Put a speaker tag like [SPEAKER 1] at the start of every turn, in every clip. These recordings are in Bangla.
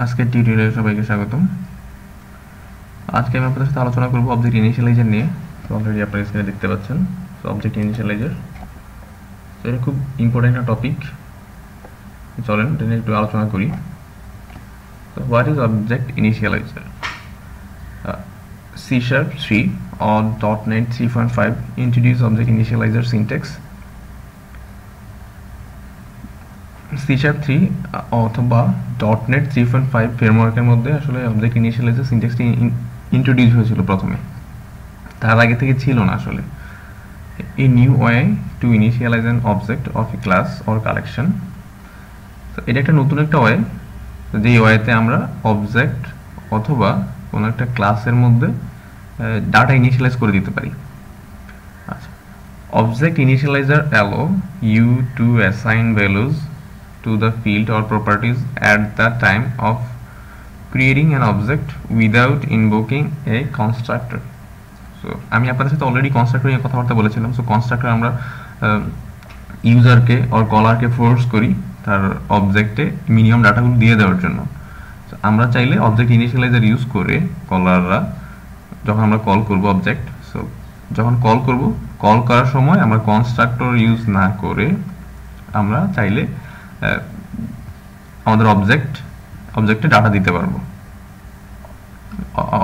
[SPEAKER 1] আজকের টিউটোরিয়ালে সবাইকে স্বাগতম। আজকে আমি আপনাদের সাথে আলোচনা করব অবজেক্ট ইনিশিয়ালাইজার নিয়ে। তো অলরেডি আপনারা স্ক্রিনে দেখতে পাচ্ছেন। তো অবজেক্ট ইনিশিয়ালাইজার তো এটা খুব ইম্পর্টেন্ট একটা টপিক চলেন, এটা নিয়ে একটু আলোচনা করি। তো what is object initializer C dot 3 or .NET 3.5 introduce object initializer syntax C sharp 3 অথবা .NET 3.5 ফ্রেমওয়ার্কের মধ্যে আসলে অবজেক্ট ইনিশিয়ালাইজার সিনট্যাক্সটি ইন্ট্রোডিউস হয়েছিল প্রথমে। তার আগে থেকে ছিল না আসলে। A new way to initialize an object of a class or collection তো এটা একটা নতুন একটা ওয়ে যেই ওয়েতে আমরা অবজেক্ট অথবা কোনো একটা ক্লাসের মধ্যে ডাটা ইনিশিয়ালাইজ করে দিতে পারি। আচ্ছা। Object initializer allow you to assign values to the field or properties at the time of creating an object without invoking a constructor so আমি আপনাদের সাথে অলরেডি কনস্ট্রাক্টর নিয়ে কথাবার্তা বলেছিলাম। সো কনস্ট্রাক্টর আমরা ইউজারকে অর কলারকে ফোর্স করি তার অবজেক্টে মিনিমাম ডাটাগুলো দিয়ে দেওয়ার জন্য। আমরা চাইলে অবজেক্ট ইনিশিয়ালাইজার ইউজ করে কলাররা যখন আমরা কল করব অবজেক্ট সো যখন কল করব কল করার সময় আমরা কনস্ট্রাক্টর ইউজ না করে আমরা চাইলে আমাদের অবজেক্ট অবজেক্টে ডাটা দিতে পারব।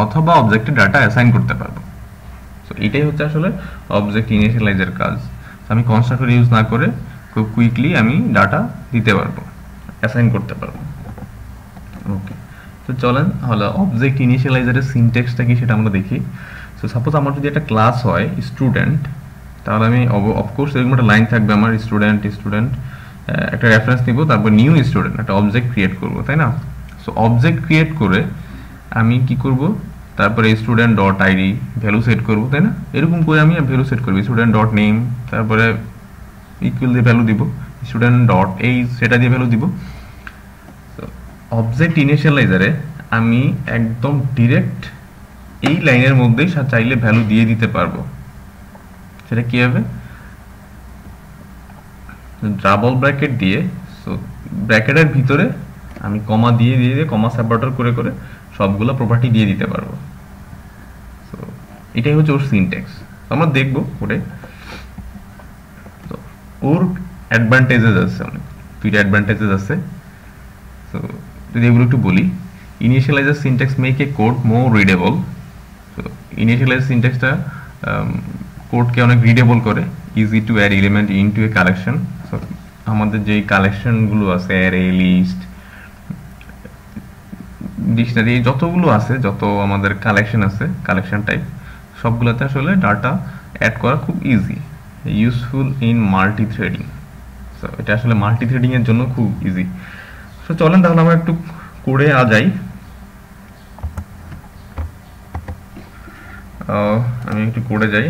[SPEAKER 1] অথবা অবজেক্টে ডাটা অ্যাসাইন করতে পারব। সো এটাই হচ্ছে আসলে অবজেক্ট ইনিশিয়ালাইজার কাজ। আমি কনস্ট্রাক্টর ইউজ না করে খুব কুইকলি আমি ডাটা দিতে পারব অ্যাসাইন করতে পারব। ওকে তো চলেন হলো অবজেক্ট ইনিশিয়ালাইজারের সিনটেক্সটা কি সেটা আমরা দেখি। সো সাপোজ আমার যদি একটা ক্লাস হয় স্টুডেন্ট তাহলে আমি অফকোর্স এরকম একটা লাইন থাকবে আমার স্টুডেন্ট স্টুডেন্ট একটা রেফারেন্স নিব, তারপর নিউ স্টুডেন্ট একটা অবজেক্ট ক্রিয়েট করব, তাই না? সো অবজেক্ট ক্রিয়েট করে আমি কি করব? তারপরে student dot ID value set করব, তাই না? এরকম করে আমি ভ্যালু সেট করব স্টুডেন্ট ডট নেম তারপরে ইকুয়াল দিয়ে ভ্যালু দিব স্টুডেন্ট ডট এইজ সেটা দিয়ে ভ্যালু দিব। অবজেক্ট ইনিশিয়ালাইজারে আমি একদম ডিরেক্ট এই লাইনের মধ্যেই চাইলে ভ্যালু দিয়ে দিতে পারব। সেটা কি হবে? ডাবল ব্র্যাকেট দিয়ে সো ব্র্যাকেটের ভিতরে আমি কমা দিয়ে দিয়ে দিয়ে কমা সেপারেটর করে করে সবগুলো প্রপার্টি দিয়ে দিতে পারব। সো এটাই হচ্ছে ওর সিনটেক্স আমরা দেখব ওরে। তো ওর অ্যাডভান্টেজেস আছে অনেক। দুইটা অ্যাডভান্টেজেস আছে। তো যদি এগুলো একটু বলি initializer syntax make a code more readable তো ইনিশিয়ালাইজ সিনটেক্সটা কোডকে অনেক রিডেবল করে। Easy to add element into a collection so আমাদের যে কালেকশনগুলো আছে অ্যারে লিস্ট ডিকশনারি যতগুলো আছে, যত আমাদের কালেকশন আছে কালেকশন টাইপ সবগুলোতে আসলে ডাটা অ্যাড করা খুব easy useful in multi threading so এটা আসলে মাল্টি থ্রেডিং এর জন্য খুব ইজি তো চলেন তাহলে আমরা একটু করে আ যাই। আমি একটু করে যাই।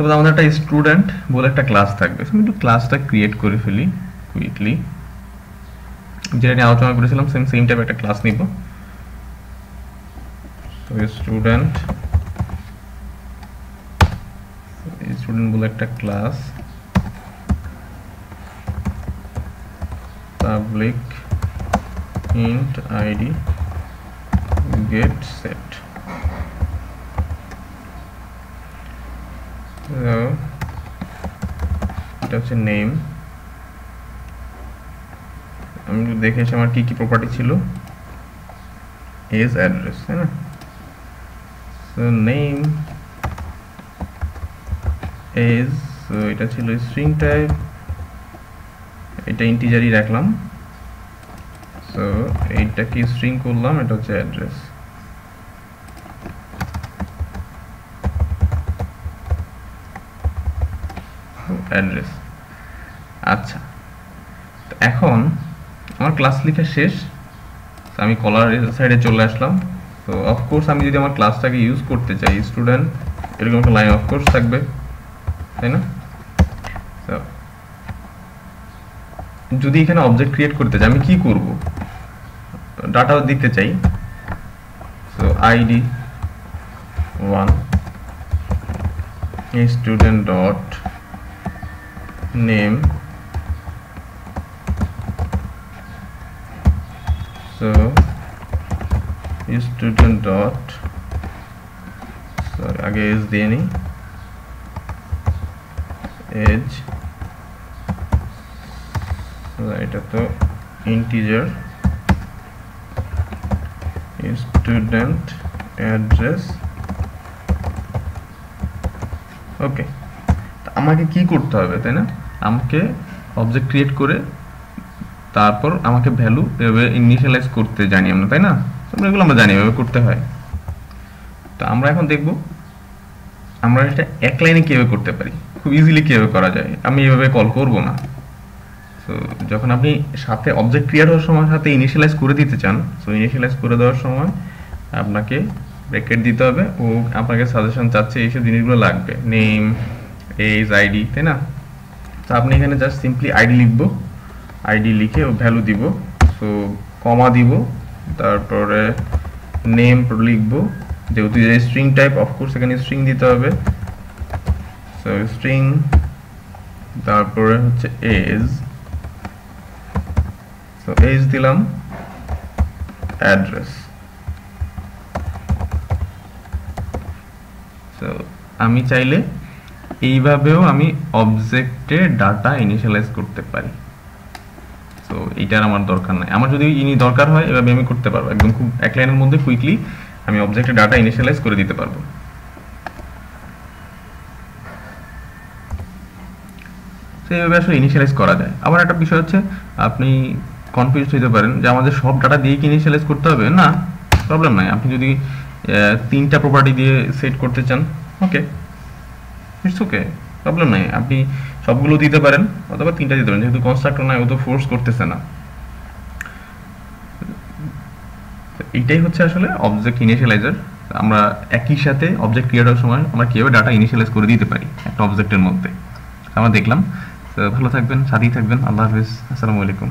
[SPEAKER 1] সাপোজ আমাদের একটা স্টুডেন্ট বলে একটা ক্লাস থাকবে আমি একটু ক্লাসটা ক্রিয়েট করে ফেলি কুইকলি যেটা নিয়ে আলোচনা করেছিলাম সেম সেম টাইপ একটা ক্লাস নিব তো স্টুডেন্ট স্টুডেন্ট বলে একটা class public int id get set. So এটা হচ্ছে নেম আমি দেখে এসে আমার কি কি প্রপার্টি ছিল? এজ অ্যাড্রেস তাই না? সো নেম এজ সো এটা ছিল স্ট্রিং টাইপ এটা ইন্টিজারই রাখলাম। সো এইটা কি স্ট্রিং করলাম? এটা হচ্ছে অ্যাড্রেস অ্যাড্রেস আচ্ছা এখন আমার ক্লাস লেখা শেষ আমি কলার সাইডে চলে আসলাম। তো অফকোর্স আমি যদি আমার ক্লাসটাকে ইউজ করতে চাই স্টুডেন্ট এরকম একটা লাইন অফকোর্স থাকবে, তাই না? যদি এখানে অবজেক্ট ক্রিয়েট করতে চাই, আমি কি করব? ডাটাও দিতে চাই so ID one student dot name so student dot sorry আগে এজ দিয়ে নিই এজ এটা তো ইন্টিজার স্টুডেন্ট অ্যাড্রেস ওকে আমাকে কি করতে হবে, তাই না? আমাকে অবজেক্ট ক্রিয়েট করে তারপর আমাকে ভ্যালু এভাবে ইনিশিয়ালাইজ করতে জানি আমরা, তাই না? এগুলো আমরা জানি এভাবে করতে হয়। তো আমরা এখন দেখব আমরা এটা এক লাইনে কীভাবে করতে পারি। খুব ইজিলি কীভাবে করা যায়? আমি এভাবে কল করব না। তো যখন আপনি সাথে অবজেক্ট ক্রিয়েট হওয়ার সময় সাথে ইনিশিয়ালাইজ করে দিতে চান সো ইনিশিয়ালাইজ করে দেওয়ার সময় আপনাকে ব্রেকেট দিতে হবে ও আপনাকে সাজেশন চাচ্ছে এইসব জিনিসগুলো লাগবে। নেম এজ আইডি তাই না? তো আপনি এখানে জাস্ট সিম্পলি আইডি লিখব। আইডি লিখে ভ্যালু দিব। সো কমা দিব। তারপরে নেম লিখব। যেহেতু স্ট্রিং টাইপ অফকোর্স এখানে স্ট্রিং দিতে হবে। সো স্ট্রিং তারপরে হচ্ছে এজ সো এজ দিলাম। অ্যাড্রেস আমি চাইলে এইভাবেও আমি অবজেক্টে ডাটা ইনিশিয়ালাইজ করতে পারি। তো এইটার আমার দরকার নাই। আমার যদি ইনি দরকার হয়, এভাবে আমি করতে পারব। একদম খুব, এক লাইনের মধ্যে কুইকলি আমি অবজেক্টে ডাটা ইনিশিয়ালাইজ করে দিতে পারব। তো এইভাবে আসলে ইনিশিয়ালাইজ করা যায়। আবার একটা বিষয় হচ্ছে, আপনি কনফিউজ হতে পারেন যে আমাদের সব ডাটা দিয়ে কি ইনিশিয়ালাইজ করতে হবে? না প্রবলেম নাই। আপনি যদি তিনটা প্রপার্টি দিয়ে সেট করতে চান ওকে ইটস ওকে প্রবলেম নাই। আপনি সবগুলো দিতে পারেন, অথবা তিনটা দিতে পারেন। যেহেতু কনস্ট্রাক্টর নাই, ও তো ফোর্স করতেছে না। এইটাই হচ্ছে আসলে অবজেক্ট ইনিশিয়ালাইজার আমরা একই সাথে অবজেক্ট ক্রিয়েট হওয়ার সময় আমরা কীভাবে ডাটা ইনিশিয়ালাইজ করে দিতে পারি একটা অবজেক্টের মধ্যে। আমরা দেখলাম। ভালো থাকবেন, সাথেই থাকবেন। আল্লাহ হাফিজ। আসসালামু আলাইকুম।